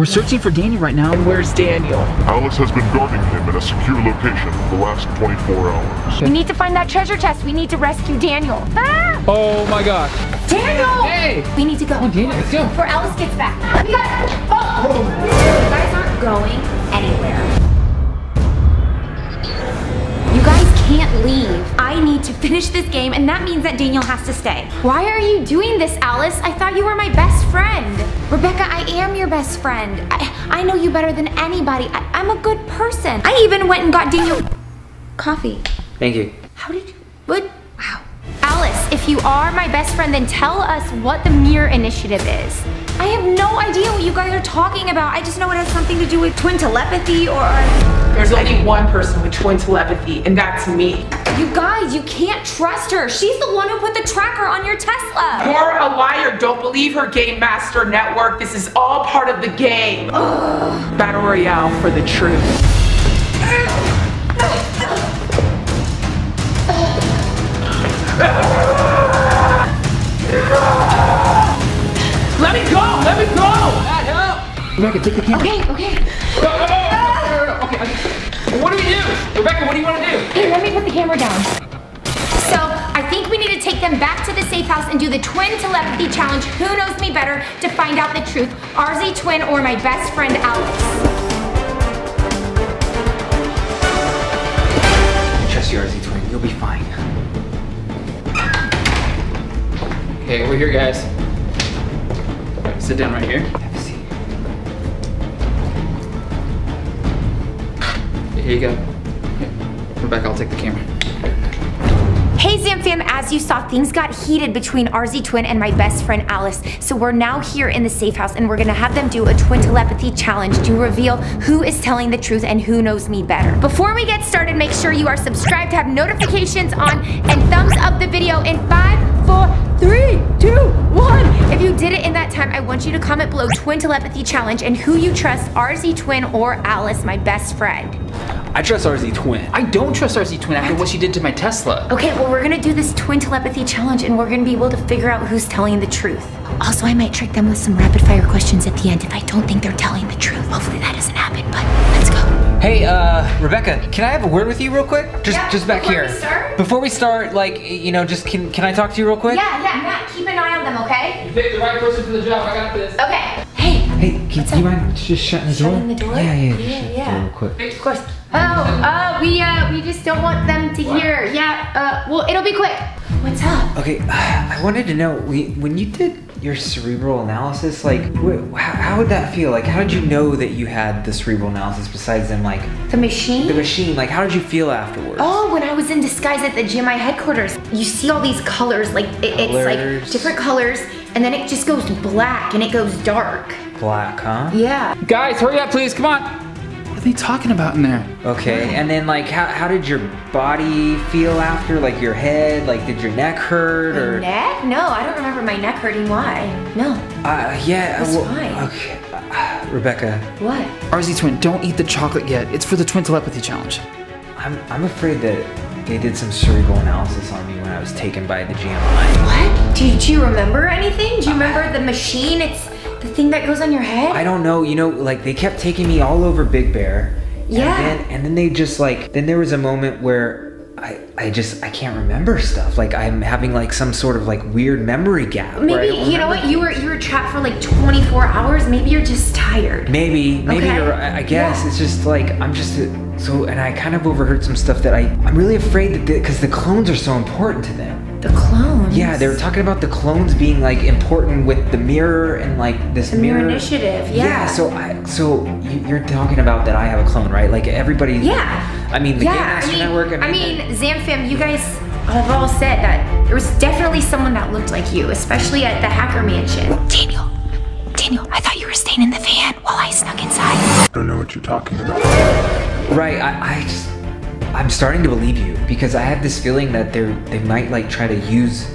We're searching for Daniel right now. Where's Daniel? Alice has been guarding him in a secure location for the last 24 hours. We need to find that treasure chest. We need to rescue Daniel. Ah! Oh my god. Daniel! Hey! We need to go. Come on, Daniel, let's go. Before Alice gets back. We got oh. You guys aren't going anywhere. Can't leave. I need to finish this game, and that means that Daniel has to stay. Why are you doing this, Alice? I thought you were my best friend. Rebecca, I am your best friend. I, I know you better than anybody. I, I'm a good person. I even went and got Daniel coffee. Thank you. How did you? What? Wow. Alice, if you are my best friend, then tell us what the Mirror Initiative is. I have no idea what you guys are talking about. I just know it has something to do with twin telepathy or. There's only one person with twin telepathy, and that's me. You guys, you can't trust her. She's the one who put the tracker on your Tesla. You're a liar. Don't believe her, Game Master Network. This is all part of the game. Battle Royale for the truth. Let me go! Let me go! Dad, help! Rebecca, take the camera. Okay, okay. The camera down. So, I think we need to take them back to the safe house and do the twin telepathy challenge. Who knows me better to find out the truth? RZ twin or my best friend Alex? Trust your RZ twin. You'll be fine. Okay, we're here, guys. Alright, sit down right here. Have a seat. Here you go. Rebecca, I'll take the camera. Hey Zamfam, as you saw, things got heated between RZ Twin and my best friend Alice. So we're now here in the safe house and we're gonna have them do a twin telepathy challenge to reveal who is telling the truth and who knows me better. Before we get started, make sure you are subscribed, to have notifications on, and thumbs up the video in five, four, three, two, one. If you did it in that time, I want you to comment below twin telepathy challenge and who you trust, RZ Twin or Alice, my best friend. I trust RZ twin. I don't trust RZ Twin after what she did to my Tesla. Okay, well, we're gonna do this twin telepathy challenge and we're gonna be able to figure out who's telling the truth. Also, I might trick them with some rapid fire questions at the end if I don't think they're telling the truth. Hopefully that doesn't happen, but let's go. Hey, uh, Rebecca, can I have a word with you real quick? Just, Yeah, just back before here. we start? Before we start, like, you know, just can, can I talk to you real quick? Yeah, yeah, Matt, keep an eye on them, okay? You picked the right person for the job. I got this. Okay. Hey, Hey, can, do you mind just shutting the door? Shutting the door? Yeah, yeah, Yeah, just shut the yeah. door real quick. of course. Oh, uh, we, uh, we just don't want them to hear. Yeah, uh, well, it'll be quick. What's up? Okay, I wanted to know we, when you did your cerebral analysis, like, wh- how, how would that feel? Like, how did you know that you had the cerebral analysis besides them, like, The machine? the machine? Like, how did you feel afterwards? Oh, when I was in disguise at the GMI headquarters, you see all these colors, like it, it's like different colors, and then it just goes black and it goes dark. Black, huh? Yeah. Guys, hurry up, please. Come on. What are they talking about in there? Okay, and then, like, how, how did your body feel after? Like, your head? Like, did your neck hurt? My Or, neck? No, I don't remember my neck hurting. Why? No. Uh, yeah, It was well, fine. okay. Uh, Rebecca, What? RZ Twin, don't eat the chocolate yet. It's for the twin telepathy challenge. I'm, I'm afraid that they did some cerebral analysis on me when I was taken by the GMI. What? Did you remember anything? Do you remember the machine? It's the thing that goes on your head? I don't know, you know, like they kept taking me all over Big Bear. Yeah. And then, and then they just like, then there was a moment where I, I just, I can't remember stuff. Like I'm having like some sort of like weird memory gap. Maybe you know what? You were you were trapped for like 24 hours. Maybe you're just tired. Maybe, maybe Okay. you're, I guess Yeah. it's just like I'm just so, and I kind of overheard some stuff that I, I'm really afraid that because the clones are so important to them. The clones. Yeah, they were talking about the clones being like important with the mirror and like this The mirror initiative, yeah. Yeah. so I, so you- you're talking about that I have a clone, right? Like everybody. Yeah. I mean, the Game Master I mean, Network. I mean, Zamfam, you guys have all said that there was definitely someone that looked like you, especially at the Hacker Mansion. Daniel, Daniel, I thought you were staying in the van while I snuck inside. I don't know what you're talking about. right. I, I just, I'm starting to believe you because I have this feeling that they're they might like try to use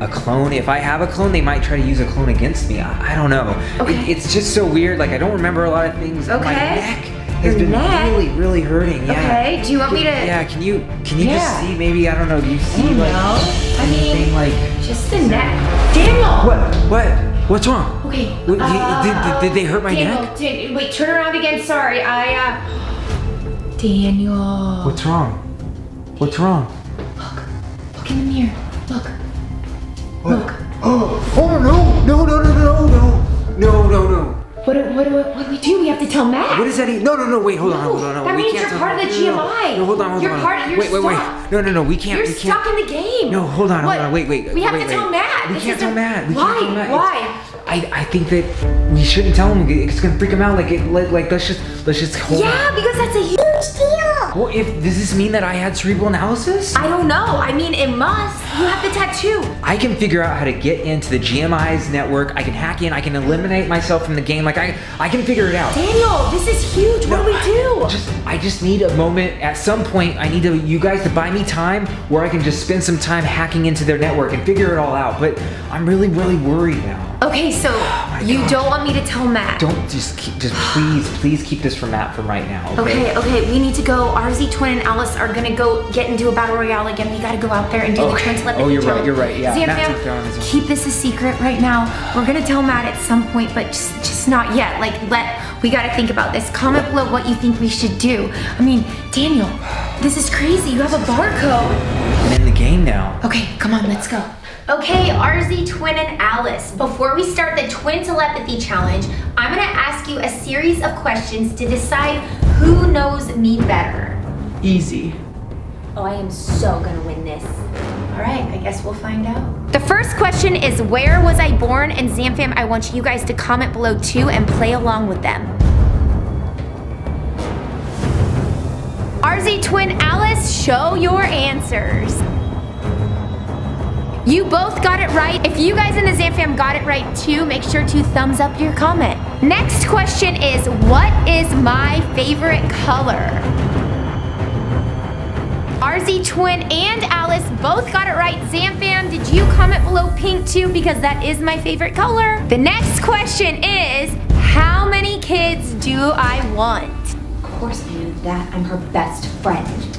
a clone. If I have a clone, they might try to use a clone against me. I, I don't know. Okay. It- it's just so weird. Like I don't remember a lot of things. My Okay. neck has Your been neck? really, really hurting. Yeah. Okay, do you want me to? Yeah, can you can you Yeah. just see maybe I don't know, do you see don't like know. I mean- anything like Just the neck. Daniel! what what? What's wrong? Okay. What, did- uh, did, did, did they hurt my Daniel, neck? Wait, turn around again. Sorry, I, uh. Daniel. What's wrong? What's wrong? Look Look in the mirror. Look. Look. Oh, oh no, no, no, no, no, no, no, no, no. What do, what, do, what do we do? We have to tell Matt. What does that mean? No, no, no, wait, hold on, No, hold on. No, that we means can't you're part of the no, no, no. GMI. No, hold on, hold You're on. part- you're wait, wait, stuck. wait. No, no, no, we can't. You're we can't. stuck in the game. No, hold on, What? hold on. Wait, wait. We have wait, to wait. tell Matt. We This can't is tell Matt. We Why? can't tell Matt. Why? I, I think that we shouldn't tell him. It's gonna freak him out. Like it, like, like let's just let's just hold. Yeah, on. because that's a huge deal. Well, if does this mean that I had cerebral analysis? I don't know. I mean, it must. You have the tattoo. I can figure out how to get into the GMI's network. I can hack in. I can eliminate myself from the game. Like I, I can figure it out. Daniel, this is huge. What do we do? Just, I just need a moment. At some point, I need to, you guys to buy me time where I can just spend some time hacking into their network and figure it all out. But I'm really, really worried now. Okay, so oh you gosh. don't want me to tell Matt. Don't just keep, just please, please keep this from Matt from right now. Okay, okay, we need to go. RZ Twin and Alice are gonna go get into a battle royale again. We gotta go out there and do the Okay. twin telepathy Oh, you're right, you're right, yeah. Zam Matt Fam, took down his own. keep this a secret right now. We're gonna tell Matt at some point, but just, just not yet. Like, let we gotta think about this. Comment below what you think we should do. I mean, Daniel, this is crazy. You have a barcode. I'm in the game now. Okay, come on, let's go. Okay, RZ Twin and Alice, before we start the Twin Telepathy Challenge, I'm gonna ask you a series of questions to decide who knows me better. Easy. Oh, I am so gonna win this. All right, I guess we'll find out. The first question is Where was I born? And Zamfam, I want you guys to comment below too and play along with them. RZ Twin Alice, show your answers. You both got it right. If you guys in the Zamfam got it right too, make sure to thumbs up your comment. Next question is What is my favorite color? RZ Twin and Alice both got it right. Zamfam, did you comment below pink too? Because that is my favorite color. The next question is How many kids do I want? Of course I knew that. I'm her best friend.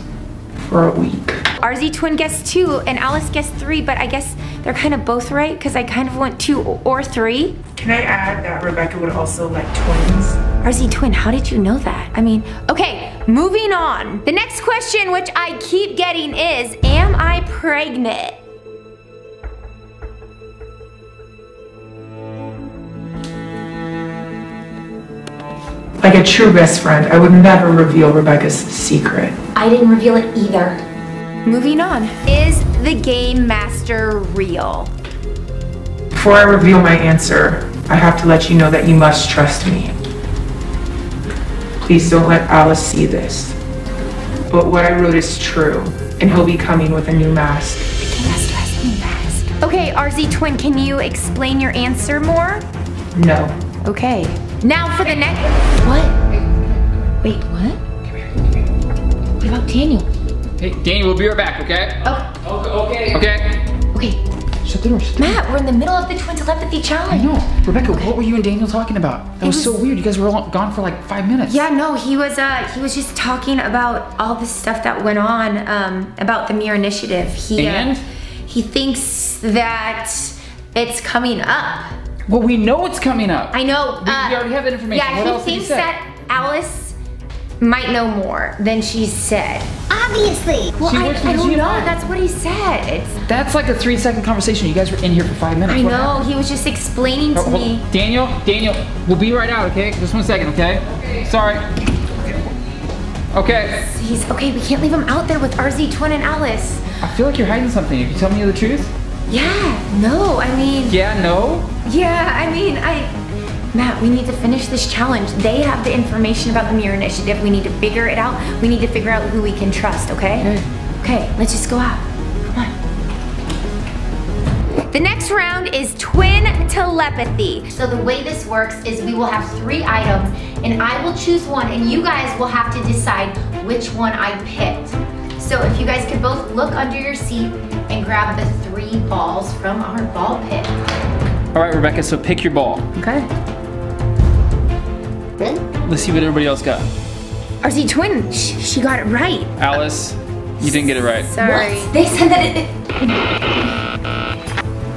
For a week. RZ Twin guessed two and Alice guessed three, but I guess they're kind of both right because I kind of want two or three. Can I add that Rebecca would also like twins? RZ Twin, how did you know that? I mean, okay, moving on. The next question, which I keep getting, is Am I pregnant? Like a true best friend, I would never reveal Rebecca's secret. I didn't reveal it either. Moving on. Is the Game Master real? Before I reveal my answer, I have to let you know that you must trust me. Please don't let Alice see this. But what I wrote is true, and he'll be coming with a new mask. The Game Master has a new mask. Okay, RZ Twin, can you explain your answer more? No. Okay. Now for the next. What? Wait, what? What about Daniel? Hey, Danny, we'll be right back, okay? Oh, Okay. Okay. okay. Shut the door. Shut the door. Matt, we're in the middle of the Twin Telepathy Challenge. No, Rebecca, what were you and Daniel talking about? That was, was- so weird. You guys were all gone for like five minutes. Yeah, no, he was uh he was just talking about all the stuff that went on um about the Mirror Initiative. He And? uh, he thinks that it's coming up. Well, we know it's coming up. I know. We- uh, we already have that information. Yeah, What he else did he thinks that Alice might know more than she said. Obviously. Well, She I, works for I don't know. GMI. That's what he said. It's That's like a three second conversation. You guys were in here for five minutes. I What know. happened? He was just explaining to Oh, hold me. on. Daniel, Daniel, we'll be right out, okay? Just one second, okay? Sorry. Okay. He's okay. We can't leave him out there with RZ Twin and Alice. I feel like you're hiding something. If you tell me the truth. Yeah. No. I mean. Yeah, no. Yeah, I mean, I. Matt, we need to finish this challenge. They have the information about the Mirror Initiative. We need to figure it out. We need to figure out who we can trust, okay? Okay. Okay, let's just go out. Come on. The next round is twin telepathy. So the way this works is we will have three items and I will choose one and you guys will have to decide which one I picked. So if you guys could both look under your seat and grab the three balls from our ball pit. All right, Rebecca. So pick your ball. Okay. Let's see what everybody else got. RZ Twin, sh- she got it right. Alice, you didn't get it right. Sorry. They said that it. I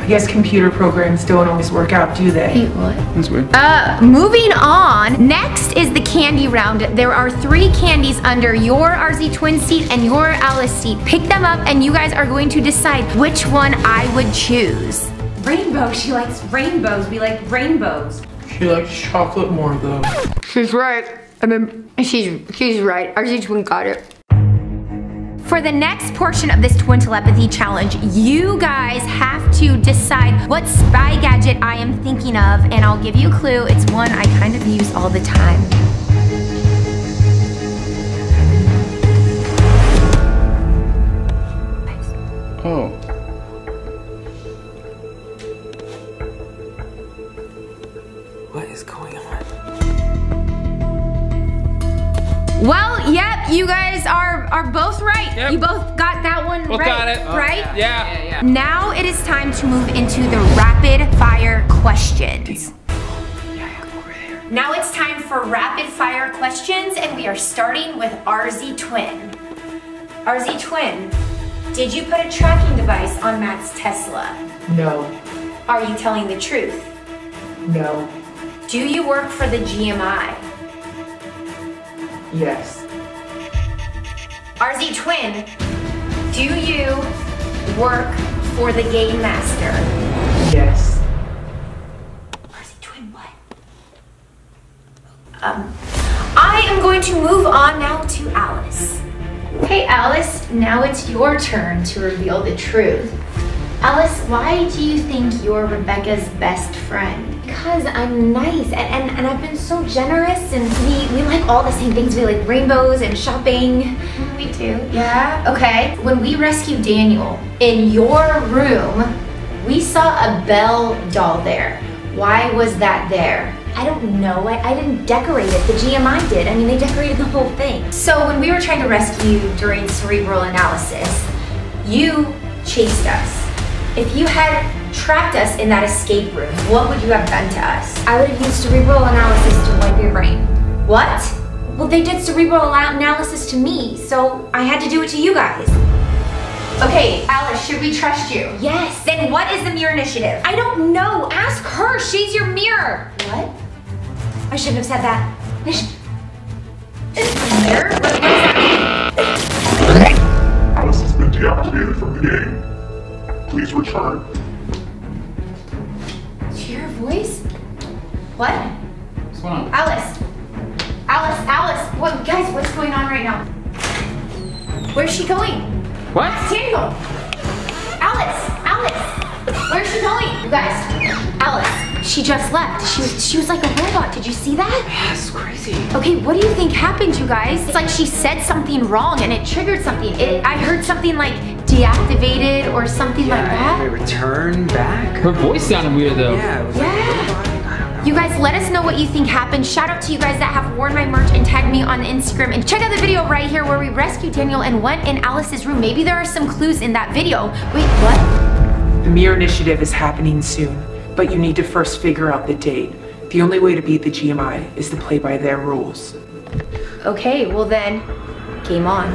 I guess computer programs don't always work out, do they? what? That's weird. Uh, moving on. Next is the candy round. There are three candies under your RZ twin seat and your Alice seat. Pick them up and you guys are going to decide which one I would choose. Rainbow. She likes rainbows. We like rainbows. She likes chocolate more though. She's right. I mean, she's she's right. RZ twin got it. For the next portion of this twin telepathy challenge, you guys have to decide what spy gadget I am thinking of, and I'll give you a clue. It's one I kind of use all the time. Oh. What is going on? Well, yep, you guys are are both right. Yep. You both got that one Both right. got it. Oh, Right? Yeah. Yeah, yeah. Now it is time to move into the rapid fire questions. Now it's time for rapid fire questions, and we are starting with RZ Twin. RZ Twin, did you put a tracking device on Matt's Tesla? No, Are you telling the truth? no, Do you work for the GMI? yes, RZ Twin, do you work for the Game Master? yes. RZ Twin, what? Um, I am going to move on now to Alice. Hey Alice, now it's your turn to reveal the truth. Alice, why do you think you're Rebecca's best friend? Because I'm nice and, and, and I've been so generous and we, we like all the same things. We like rainbows and shopping. Mm-hmm. We do, yeah. Okay. When we rescued Daniel in your room, we saw a Belle doll there. Why was that there? I don't know. I, I didn't decorate it. The GMI did. I mean, they decorated the whole thing. So when we were trying to rescue you during cerebral analysis, you chased us. If you had trapped us in that escape room, what would you have done to us? I would have used cerebral analysis to wipe your brain. What? Well, they did cerebral analysis to me, so I had to do it to you guys. Okay, Alice, should we trust you? Yes. Then what is the mirror initiative? I don't know. Ask her. She's your mirror. What? I shouldn't have said that. I sh- Mirror? What, what does that? Alice has been deactivated from the game. Please return. What? What's going on? Alice. Alice, Alice. What, guys, what's going on right now? Where's she going? What? Daniel! Alice! Alice! Where's she going? You guys, Alice, she just left. She was, she was like a robot. Did you see that? That's crazy. Okay, what do you think happened, you guys? It's like she said something wrong and it triggered something. It, I heard something like deactivated or something like Yeah, that. return back? Her voice sounded weird though. Yeah, it was Yeah. Like robotic. I don't know. You guys, let us know what you think happened. Shout out to you guys that have worn my merch and tagged me on Instagram. And check out the video right here where we rescued Daniel and went in Alice's room. Maybe there are some clues in that video. Wait, what? The mirror initiative is happening soon, but you need to first figure out the date. The only way to beat the GMI is to play by their rules. Okay, well then, game on.